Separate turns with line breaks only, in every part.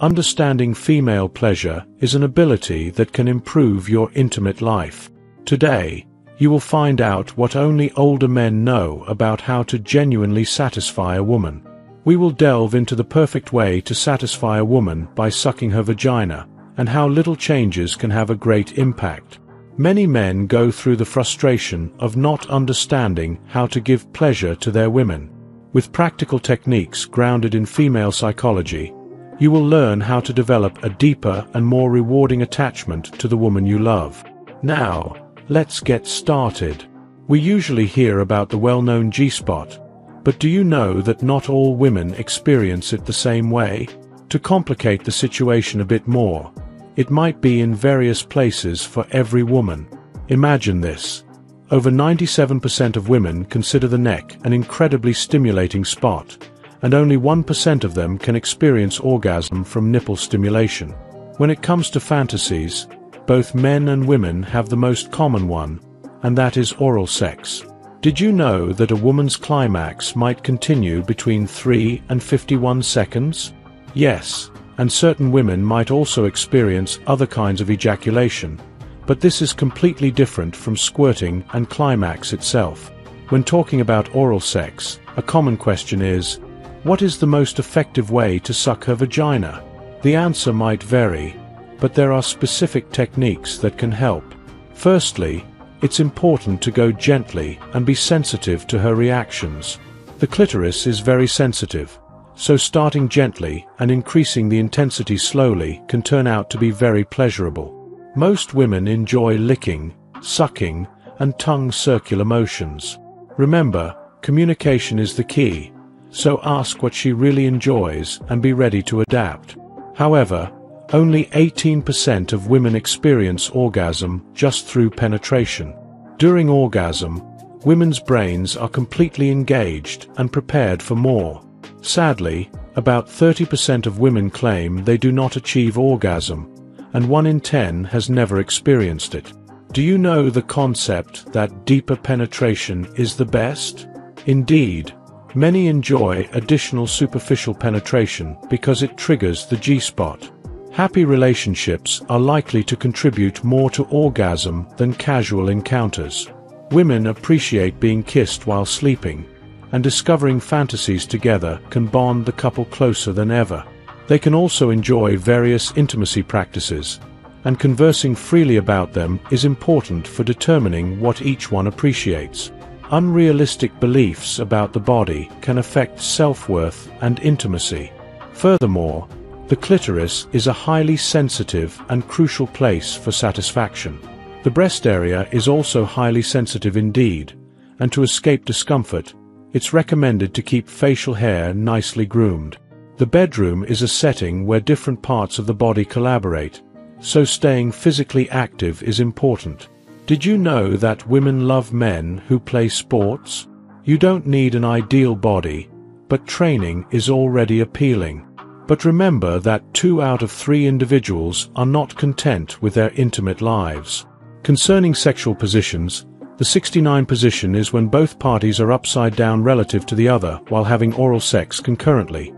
Understanding female pleasure is an ability that can improve your intimate life. Today, you will find out what only older men know about how to genuinely satisfy a woman. We will delve into the perfect way to satisfy a woman by sucking her vagina, and how little changes can have a great impact. Many men go through the frustration of not understanding how to give pleasure to their women. With practical techniques grounded in female psychology, you will learn how to develop a deeper and more rewarding attachment to the woman you love. Now, let's get started. We usually hear about the well-known G-spot, but do you know that not all women experience it the same way? To complicate the situation a bit more, it might be in various places for every woman. Imagine this. Over 97% of women consider the neck an incredibly stimulating spot, and only 1% of them can experience orgasm from nipple stimulation. When it comes to fantasies, both men and women have the most common one, and that is oral sex. Did you know that a woman's climax might continue between 3 and 51 seconds? Yes, and certain women might also experience other kinds of ejaculation, but this is completely different from squirting and climax itself. When talking about oral sex, a common question is, what is the most effective way to suck her vagina? The answer might vary, but there are specific techniques that can help. Firstly, it's important to go gently and be sensitive to her reactions. The clitoris is very sensitive, so starting gently and increasing the intensity slowly can turn out to be very pleasurable. Most women enjoy licking, sucking, and tongue circular motions. Remember, communication is the key, so ask what she really enjoys and be ready to adapt. However, only 18% of women experience orgasm just through penetration. During orgasm, women's brains are completely engaged and prepared for more. Sadly, about 30% of women claim they do not achieve orgasm, and 1 in 10 has never experienced it. Do you know the concept that deeper penetration is the best? Indeed, many enjoy additional superficial penetration because it triggers the G-spot. Happy relationships are likely to contribute more to orgasm than casual encounters. Women appreciate being kissed while sleeping, and discovering fantasies together can bond the couple closer than ever. They can also enjoy various intimacy practices, and conversing freely about them is important for determining what each one appreciates. Unrealistic beliefs about the body can affect self-worth and intimacy. Furthermore, the clitoris is a highly sensitive and crucial place for satisfaction. The breast area is also highly sensitive indeed, and to escape discomfort, it's recommended to keep facial hair nicely groomed. The bedroom is a setting where different parts of the body collaborate, so staying physically active is important. Did you know that women love men who play sports? You don't need an ideal body, but training is already appealing. But remember that two out of three individuals are not content with their intimate lives. Concerning sexual positions, the 69 position is when both parties are upside down relative to the other while having oral sex concurrently,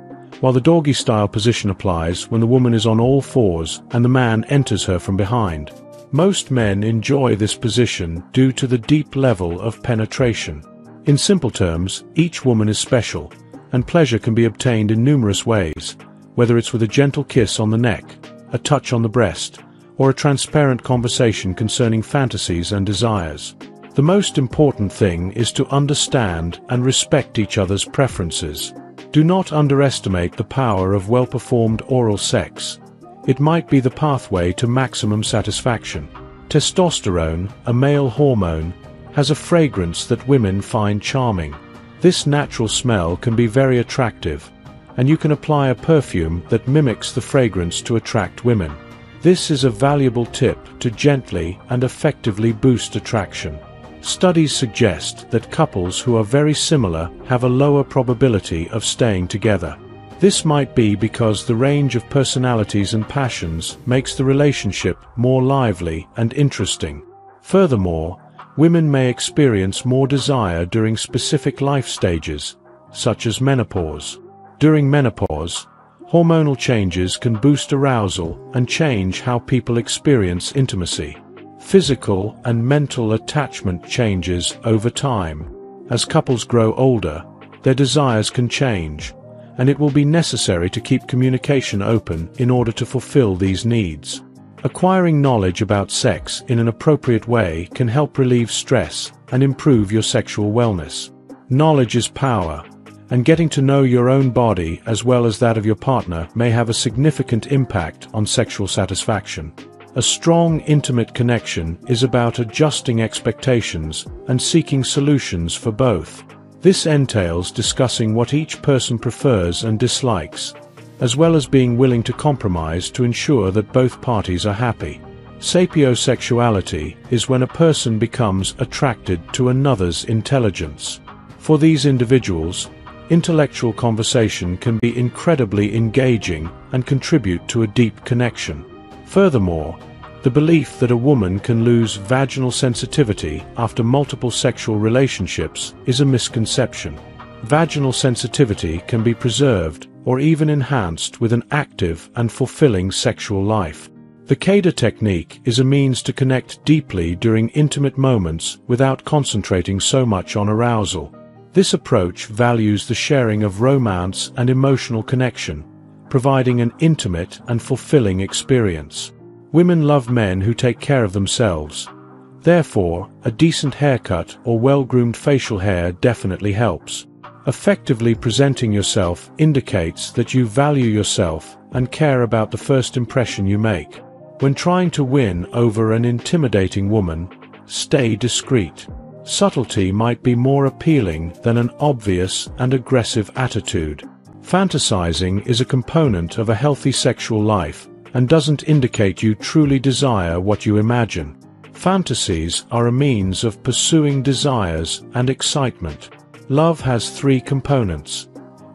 while the doggy style position applies when the woman is on all fours and the man enters her from behind. Most men enjoy this position due to the deep level of penetration. In simple terms, each woman is special, and pleasure can be obtained in numerous ways, whether it's with a gentle kiss on the neck, a touch on the breast, or a transparent conversation concerning fantasies and desires. The most important thing is to understand and respect each other's preferences. Do not underestimate the power of well-performed oral sex. It might be the pathway to maximum satisfaction. Testosterone, a male hormone, has a fragrance that women find charming. This natural smell can be very attractive, and you can apply a perfume that mimics the fragrance to attract women. This is a valuable tip to gently and effectively boost attraction. Studies suggest that couples who are very similar have a lower probability of staying together. This might be because the range of personalities and passions makes the relationship more lively and interesting. Furthermore, women may experience more desire during specific life stages, such as menopause. During menopause, Hormonal changes can boost arousal and change how people experience intimacy. Physical and mental attachment changes over time. As couples grow older, their desires can change, and it will be necessary to keep communication open in order to fulfill these needs. Acquiring knowledge about sex in an appropriate way can help relieve stress and improve your sexual wellness. Knowledge is power, and getting to know your own body as well as that of your partner may have a significant impact on sexual satisfaction. A strong, intimate connection is about adjusting expectations and seeking solutions for both. This entails discussing what each person prefers and dislikes, as well as being willing to compromise to ensure that both parties are happy. Sapiosexuality is when a person becomes attracted to another's intelligence. For these individuals, intellectual conversation can be incredibly engaging and contribute to a deep connection. Furthermore, the belief that a woman can lose vaginal sensitivity after multiple sexual relationships is a misconception. Vaginal sensitivity can be preserved or even enhanced with an active and fulfilling sexual life. The Karezza technique is a means to connect deeply during intimate moments without concentrating so much on arousal. This approach values the sharing of romance and emotional connection, providing an intimate and fulfilling experience. Women love men who take care of themselves. Therefore, a decent haircut or well-groomed facial hair definitely helps. Effectively presenting yourself indicates that you value yourself and care about the first impression you make. When trying to win over an intimidating woman, stay discreet. Subtlety might be more appealing than an obvious and aggressive attitude. Fantasizing is a component of a healthy sexual life and doesn't indicate you truly desire what you imagine. Fantasies are a means of pursuing desires and excitement. Love has three components.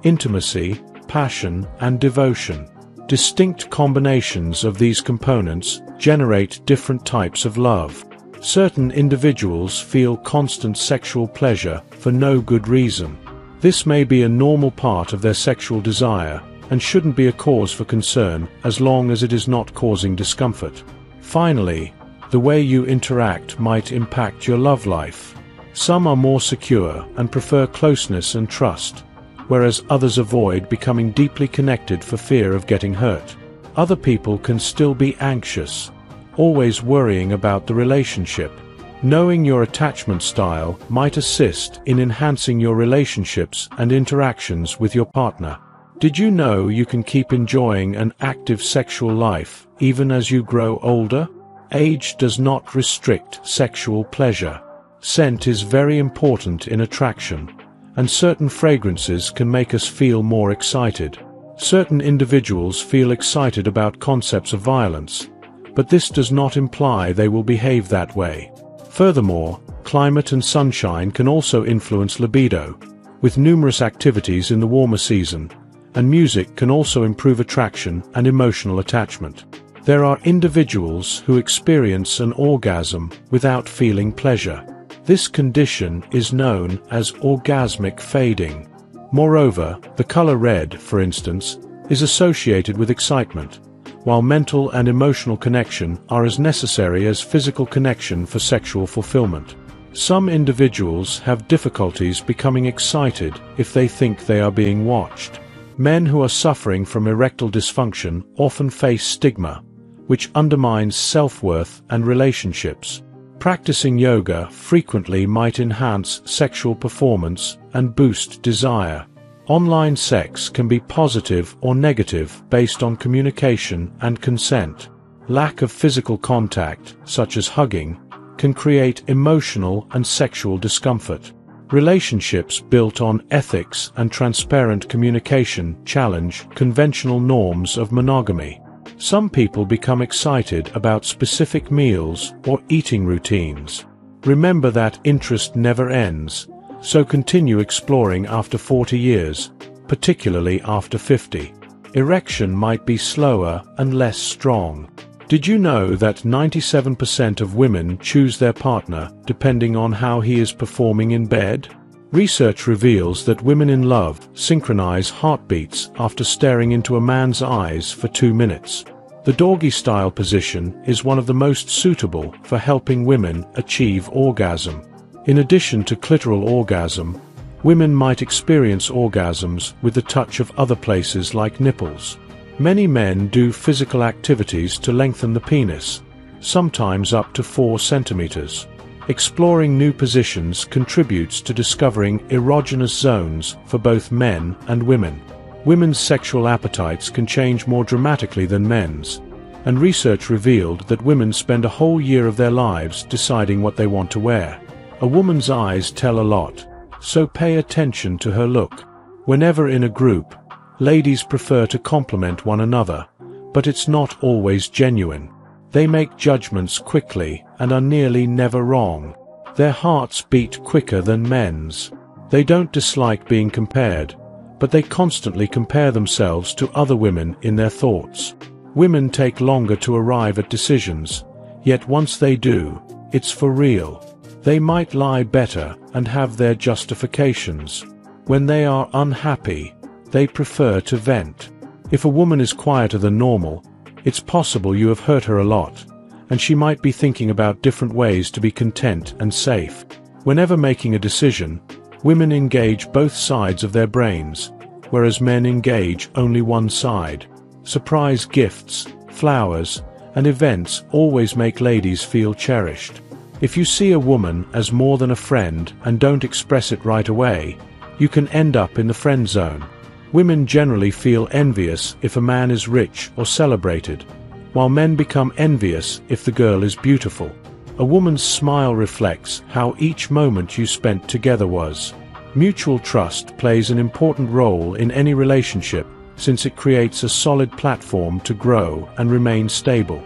Intimacy, passion, and devotion. Distinct combinations of these components generate different types of love. Certain individuals feel constant sexual pleasure for no good reason. This may be a normal part of their sexual desire, and shouldn't be a cause for concern as long as it is not causing discomfort. Finally, the way you interact might impact your love life. Some are more secure and prefer closeness and trust, whereas others avoid becoming deeply connected for fear of getting hurt. Other people can still be anxious, always worrying about the relationship. Knowing your attachment style might assist in enhancing your relationships and interactions with your partner. Did you know you can keep enjoying an active sexual life even as you grow older? Age does not restrict sexual pleasure. Scent is very important in attraction, and certain fragrances can make us feel more excited. Certain individuals feel excited about concepts of violence, but this does not imply they will behave that way. Furthermore, climate and sunshine can also influence libido, with numerous activities in the warmer season, and music can also improve attraction and emotional attachment. There are individuals who experience an orgasm without feeling pleasure. This condition is known as orgasmic fading. Moreover, the color red, for instance, is associated with excitement, while mental and emotional connection are as necessary as physical connection for sexual fulfillment. Some individuals have difficulties becoming excited if they think they are being watched. Men who are suffering from erectile dysfunction often face stigma, which undermines self-worth and relationships. Practicing yoga frequently might enhance sexual performance and boost desire. Online sex can be positive or negative based on communication and consent. Lack of physical contact, such as hugging, can create emotional and sexual discomfort. Relationships built on ethics and transparent communication challenge conventional norms of monogamy. Some people become excited about specific meals or eating routines. Remember that interest never ends, so continue exploring after 40 years, particularly after 50. Erection might be slower and less strong. Did you know that 97% of women choose their partner depending on how he is performing in bed? Research reveals that women in love synchronize heartbeats after staring into a man's eyes for two minutes. The doggy-style position is one of the most suitable for helping women achieve orgasm. In addition to clitoral orgasm, women might experience orgasms with the touch of other places like nipples. Many men do physical activities to lengthen the penis, sometimes up to 4 centimeters. Exploring new positions contributes to discovering erogenous zones for both men and women. Women's sexual appetites can change more dramatically than men's, and research revealed that women spend a whole year of their lives deciding what they want to wear. A woman's eyes tell a lot, so pay attention to her look. Whenever in a group, Ladies prefer to compliment one another, but it's not always genuine. They make judgments quickly and are nearly never wrong. Their hearts beat quicker than men's. They don't dislike being compared, but they constantly compare themselves to other women in their thoughts. Women take longer to arrive at decisions, yet once they do, it's for real. They might lie better and have their justifications. When they are unhappy, they prefer to vent. If a woman is quieter than normal, it's possible you have hurt her a lot, and she might be thinking about different ways to be content and safe. Whenever making a decision, women engage both sides of their brains, whereas men engage only one side. Surprise gifts, flowers, and events always make ladies feel cherished. If you see a woman as more than a friend and don't express it right away, you can end up in the friend zone. Women generally feel envious if a man is rich or celebrated, while men become envious if the girl is beautiful. A woman's smile reflects how each moment you spent together was. Mutual trust plays an important role in any relationship since it creates a solid platform to grow and remain stable.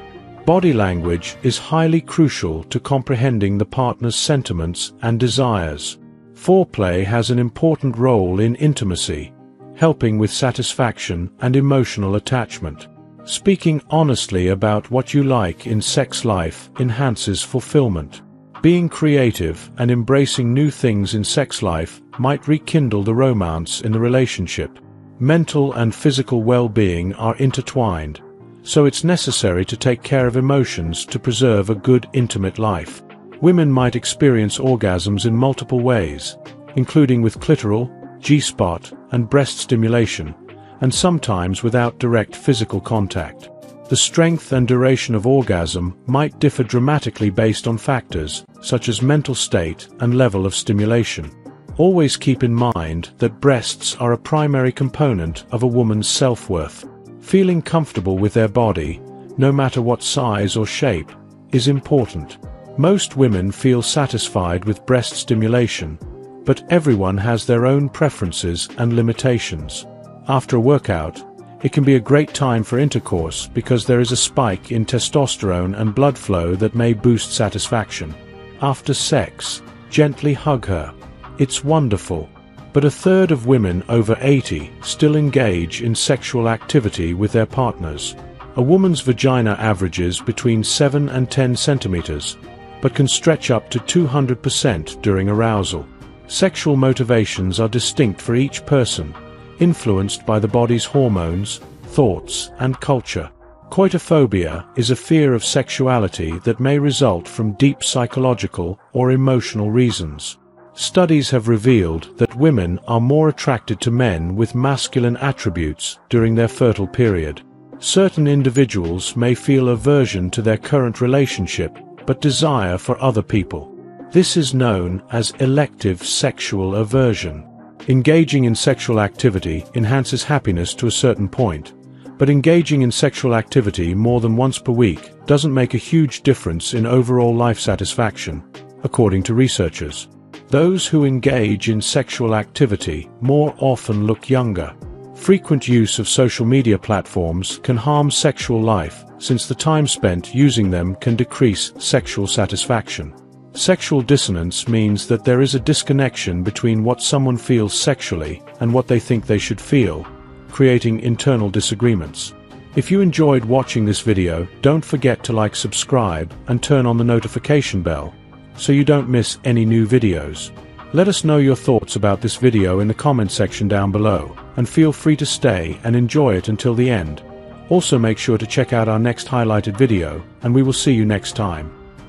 Body language is highly crucial to comprehending the partner's sentiments and desires. Foreplay has an important role in intimacy, helping with satisfaction and emotional attachment. Speaking honestly about what you like in sex life enhances fulfillment. Being creative and embracing new things in sex life might rekindle the romance in the relationship. Mental and physical well-being are intertwined, so it's necessary to take care of emotions to preserve a good intimate life. Women might experience orgasms in multiple ways, including with clitoral, G-spot, and breast stimulation, and sometimes without direct physical contact. The strength and duration of orgasm might differ dramatically based on factors, such as mental state and level of stimulation. Always keep in mind that breasts are a primary component of a woman's self-worth. Feeling comfortable with their body, no matter what size or shape, is important. Most women feel satisfied with breast stimulation, but everyone has their own preferences and limitations. After a workout, it can be a great time for intercourse because there is a spike in testosterone and blood flow that may boost satisfaction. After sex, gently hug her. It's wonderful. But a third of women over 80 still engage in sexual activity with their partners. A woman's vagina averages between 7 and 10 centimeters, but can stretch up to 200% during arousal. Sexual motivations are distinct for each person, influenced by the body's hormones, thoughts, and culture. Coitophobia is a fear of sexuality that may result from deep psychological or emotional reasons. Studies have revealed that women are more attracted to men with masculine attributes during their fertile period. Certain individuals may feel aversion to their current relationship but desire for other people. This is known as elective sexual aversion. Engaging in sexual activity enhances happiness to a certain point, but engaging in sexual activity more than once per week doesn't make a huge difference in overall life satisfaction, according to researchers. Those who engage in sexual activity more often look younger. Frequent use of social media platforms can harm sexual life since the time spent using them can decrease sexual satisfaction. Sexual dissonance means that there is a disconnection between what someone feels sexually and what they think they should feel, creating internal disagreements. If you enjoyed watching this video, don't forget to like subscribe and turn on the notification bell, so you don't miss any new videos. Let us know your thoughts about this video in the comment section down below, and feel free to stay and enjoy it until the end. Also make sure to check out our next highlighted video, and we will see you next time.